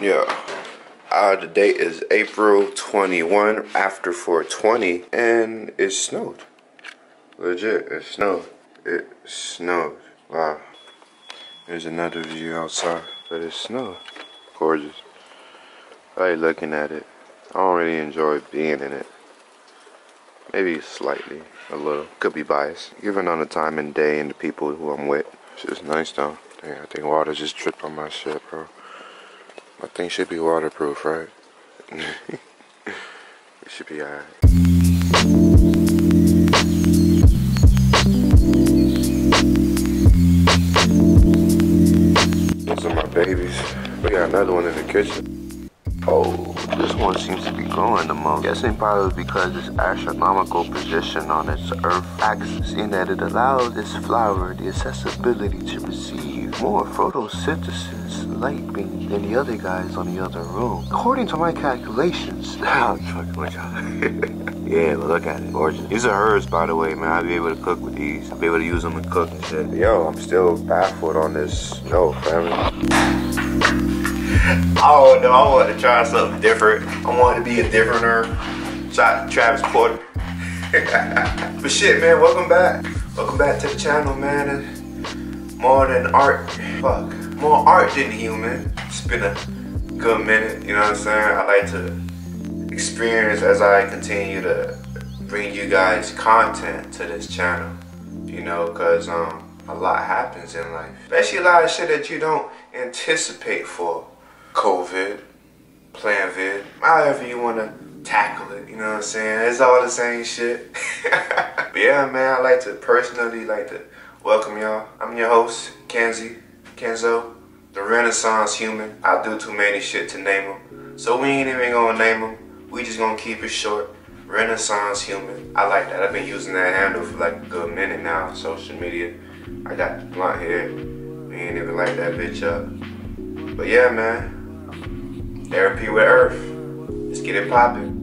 Yeah. Uh, the date is April 21 after 420 and it snowed. Legit, it snowed. It snowed. Wow. There's another view outside, but it snowed. Gorgeous. I looking at it. I don't really enjoy being in it. Maybe slightly, a little. Could be biased. Given on the time and day and the people who I'm with. It's just nice though. Dang, I think water just dripped on my shit, bro. My thing should be waterproof, right? it should be alright. Those are my babies. We got another one in the kitchen. Oh, this one seems to be growing the most. Guessing probably because its astronomical position on its Earth axis, in that it allows this flower the accessibility to receive more photosynthesis light beam than the other guys on the other room. According to my calculations, with yeah, but look at it, gorgeous. These are hers, by the way, man. I'll be able to cook with these. I'll be able to use them to cook and shit. Yo, I'm still baffled on this. No, family. I don't know. I wanted to try something different. I wanted to be a differenter. Shot Travis Porter. but shit, man, welcome back. Welcome back to the channel, man. More than art. Fuck. More art than human. It's been a good minute, you know what I'm saying? I like to experience as I continue to bring you guys content to this channel. You know, cause um a lot happens in life. Especially a lot of shit that you don't anticipate for. COVID, plan vid, however you want to tackle it, you know what I'm saying? It's all the same shit. but yeah, man, I like to personally like to welcome y'all. I'm your host, Kenzie, Kenzo, the Renaissance human. I do too many shit to name them. So we ain't even gonna name them. We just gonna keep it short. Renaissance human. I like that. I've been using that handle for like a good minute now social media. I got blunt hair. We ain't even light that bitch up. But yeah, man. Therapy with Earth. Let's get it popping.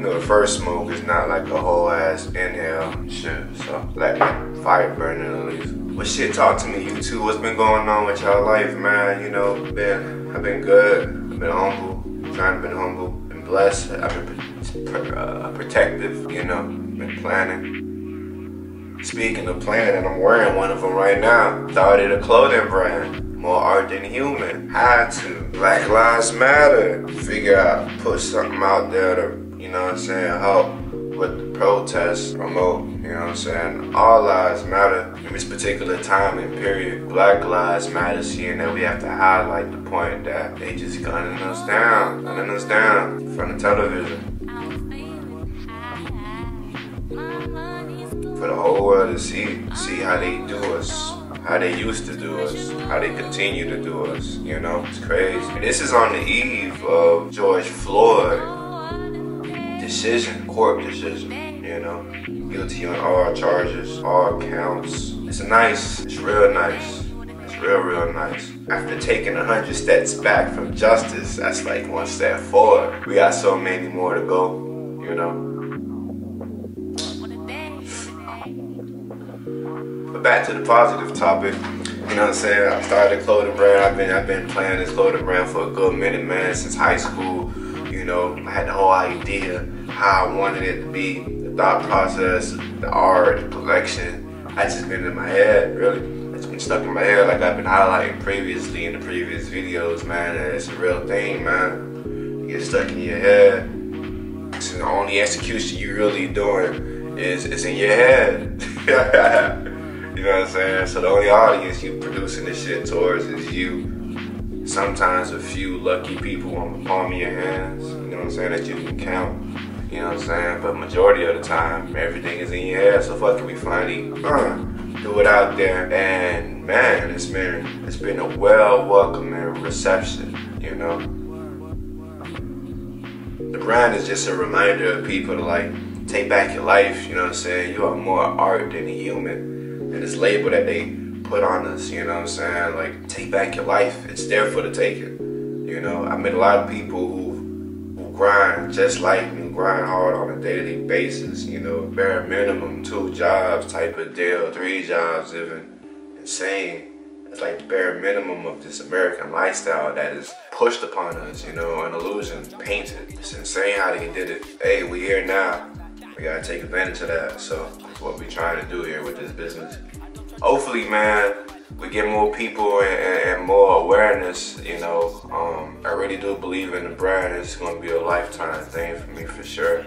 You know, the first smoke is not like a whole ass inhale shit. So like fire burning at least. But shit, talk to me, YouTube. What's been going on with y'all life, man? You know, been I've been good. I've been humble. Trying to be humble. Been blessed. I've been uh, protective. You know, been planning. Speaking of planning, I'm wearing one of them right now. Started a clothing brand. More art than human. Had to. Black Lives Matter. Figure out, put something out there to, you know what I'm saying, help with the protests, promote, you know what I'm saying? All lives matter in this particular time and period. Black lives matter, seeing that we have to highlight the point that they just gunning us down, gunning us down from the television. for the whole world to see, see how they do us, how they used to do us, how they continue to do us. You know, it's crazy. And this is on the eve of George Floyd court decision. You know, guilty on all charges, all counts. It's nice. It's real nice. It's real, real nice. After taking a hundred steps back from justice, that's like one step forward. We got so many more to go. You know. But back to the positive topic. You know what I'm saying? I started a clothing brand. I've been I've been planning this clothing brand for a good minute, man, since high school. You know, I had the whole idea how I wanted it to be, the thought process, the art, the collection. I just been in my head, really. It's been stuck in my head like I've been highlighting previously in the previous videos, man. It's a real thing, man. You get stuck in your head. So the only execution you really doing is, is in your head. You know what I'm saying? So the only audience you producing this shit towards is you. Sometimes a few lucky people on the palm of your hands, you know what I'm saying, that you can count. You know what I'm saying? But majority of the time, everything is in your head, so fuck it, be funny. Uh, do it out there. And man, it's been it's been a well welcoming reception, you know. The brand is just a reminder of people to like take back your life, you know what I'm saying? You are more art than a human and this label that they put on us, you know what I'm saying? Like, take back your life. It's there for the taking. You know, I met a lot of people who, who grind just like me, grind hard on a daily basis, you know, bare minimum, two jobs type of deal, three jobs even, insane. it's like bare minimum of this American lifestyle that is pushed upon us, you know, an illusion painted. It's insane how they did it. Hey, we here now. We gotta take advantage of that. So that's what we trying to do here with this business. Hopefully, man, we get more people and, and more awareness, you know. Um, I really do believe in the brand. It's gonna be a lifetime thing for me for sure.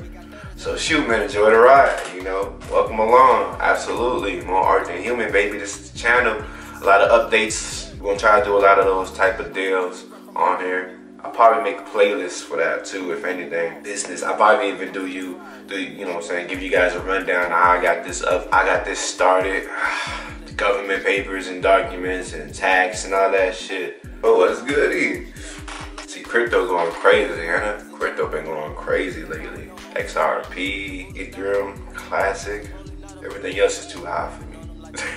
So shoot, man, enjoy the ride, you know. Welcome along, absolutely. More art than human, baby. This is the channel. A lot of updates. We're gonna try to do a lot of those type of deals on here. I'll probably make a playlist for that too, if anything. Business. I'll probably even do you, do you know what I'm saying, give you guys a rundown how I got this up. I got this started. government papers and documents and tax and all that shit. Oh, but what's goody? See, crypto going crazy, Hannah. Crypto been going crazy lately. XRP, Ethereum, Classic. Everything else is too high for me.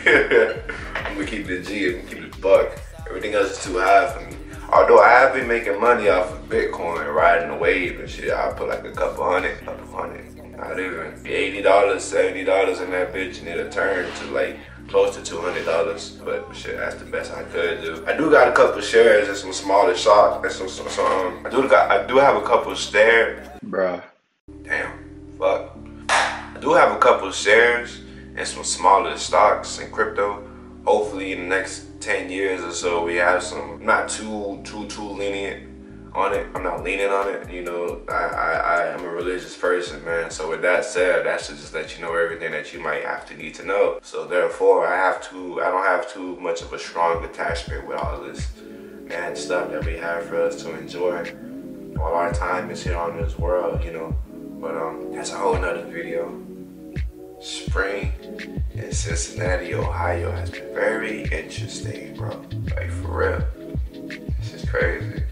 I'm gonna keep it G, I'm gonna keep it buck. Everything else is too high for me. Although I have been making money off of Bitcoin, riding the wave and shit, I put like a couple hundred, couple hundred, not even $80, $70 in that bitch and it'll turn to like close to $200, but shit, that's the best I could do. I do got a couple shares and some smaller stocks and some, some, some um, I do got, I do have a couple shares. Bruh. Damn, fuck. I do have a couple shares and some smaller stocks in crypto. Hopefully in the next 10 years or so, we have some, not too, too, too lenient on it. I'm not leaning on it. You know, I, I, I am a religious person, man. So with that said, that should just let you know everything that you might have to need to know. So therefore, I have to, I don't have too much of a strong attachment with all this man stuff that we have for us to enjoy. All our time is here on this world, you know. But um, that's a whole nother video. Spring in Cincinnati, Ohio has been very interesting, bro. Like for real. This is crazy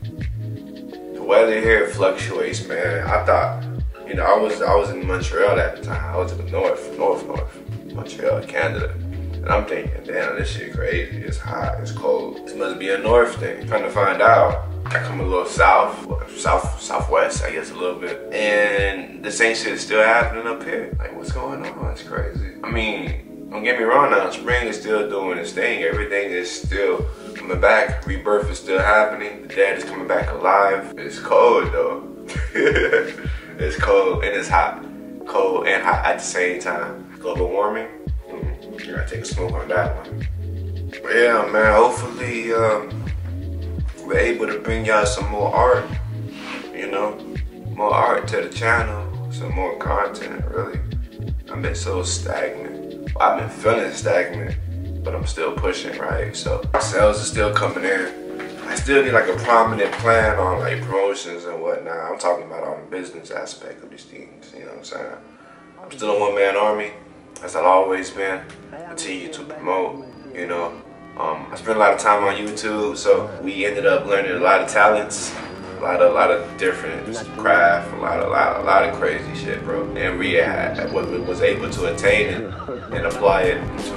The weather here fluctuates, man. I thought, you know, I was I was in Montreal at the time. I was in the north, north, north, Montreal, Canada. And I'm thinking, damn, this shit crazy. It's hot, it's cold. This must be a north thing. Trying to find out. I come a little south, south, southwest, I guess a little bit. And the same shit is still happening up here. Like, what's going on? It's crazy. I mean, don't get me wrong now, spring is still doing its thing. Everything is still coming back. Rebirth is still happening. The dead is coming back alive. It's cold though. it's cold and it's hot. Cold and hot at the same time. Global warming. Mm, you gotta take a smoke on that one. But yeah, man, hopefully um, we're able to bring y'all some more art. You know, more art to the channel, some more content, really. I've been so stagnant. I've been feeling stagnant but I'm still pushing, right? So sales are still coming in. I still need like a prominent plan on like promotions and whatnot. I'm talking about on the business aspect of these things, you know what I'm saying? I'm still a one-man army, as I've always been. Continue to promote, you know. Um, I spent a lot of time on YouTube, so we ended up learning a lot of talents, a lot of, a lot of different craft, a lot of, a lot, a lot of crazy shit, bro. And we had, was able to attain it and apply it to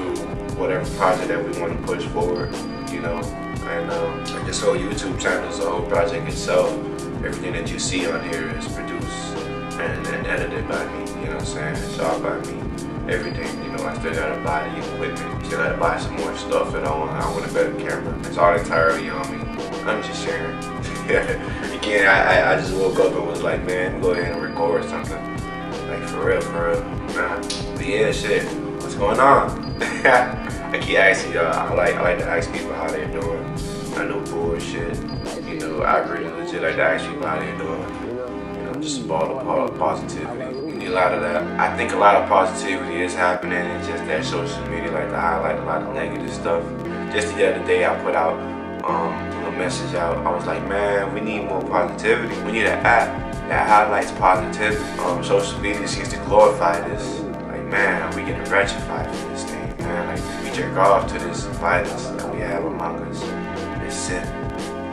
whatever project that we want to push forward, you know. And um, this whole YouTube channel is a whole project itself. Everything that you see on here is produced and, and edited by me, you know what I'm saying? It's all by me. Everything, you know, I still gotta buy the equipment. Still gotta buy some more stuff that I want. I want a better camera. It's all entirely on me. I'm just sharing. Again, I, I, just woke up and was like, man, go ahead and record something. Like for real, for real. Nah. But yeah, shit. What's going on? I keep asking y'all. I like I like to ask people how they're doing. I know bullshit. You know, I really legit like to ask people how they're doing. You know, just the positivity. A lot of that. I think a lot of positivity is happening. It's just that social media like to highlight a lot of negative stuff. Just the other day, I put out um, a message out. I was like, man, we need more positivity. We need an app that highlights positivity. Um, social media seems to glorify this. Like, man, we getting rectified for this thing, man. Like, we jerk off to this violence that we have among us. This sin.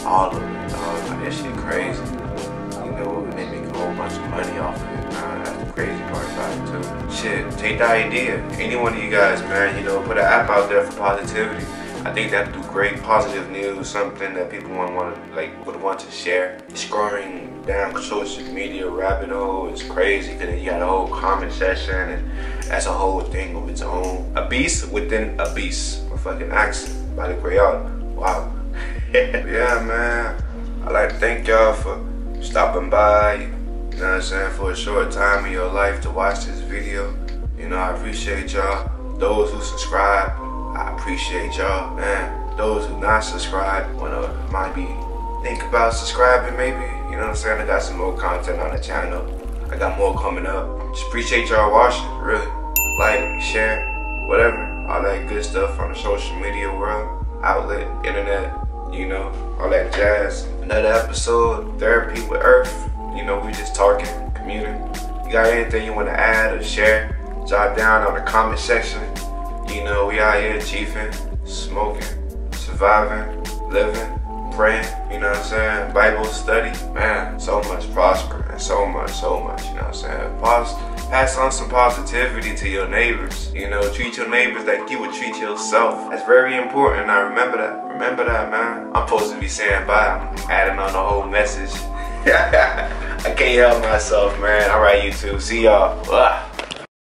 All of it, dog. Like, this shit crazy. You know, they make a whole bunch of money off of it, man. Crazy part about it, too. Shit, take the idea. Any one of you guys, man, you know, put an app out there for positivity. I think that'd do great positive news, something that people want, want to, like, would want to share. Scrolling down social media rabbit hole is crazy because you got a whole comment section and that's a whole thing of its own. A beast within a beast, a fucking accent by the Creole. Wow. yeah, man. I'd like to thank y'all for stopping by, you know what I'm saying, for a short time in your life to watch this video. You know, I appreciate y'all. Those who subscribe, I appreciate y'all, man. Those who not subscribe, wanna might be think about subscribing maybe. You know what I'm saying? I got some more content on the channel. I got more coming up. Just appreciate y'all watching, really. Like, share, whatever. All that good stuff on the social media world, outlet, internet, you know, all that jazz. Another episode, Therapy with Earth. You know, we just talking, communing. You got anything you want to add or share? Jot down on the comment section. You know, we out here chiefing, smoking, surviving, living, praying, you know what I'm saying? Bible study. Man, so much prosper and so much, so much, you know what I'm saying? Pause, pass on some positivity to your neighbors. You know, treat your neighbors like you would treat yourself. That's very important. I remember that. Remember that, man. I'm supposed to be saying bye. I'm adding on the whole message. I can't help myself, man. All right, YouTube. See y'all.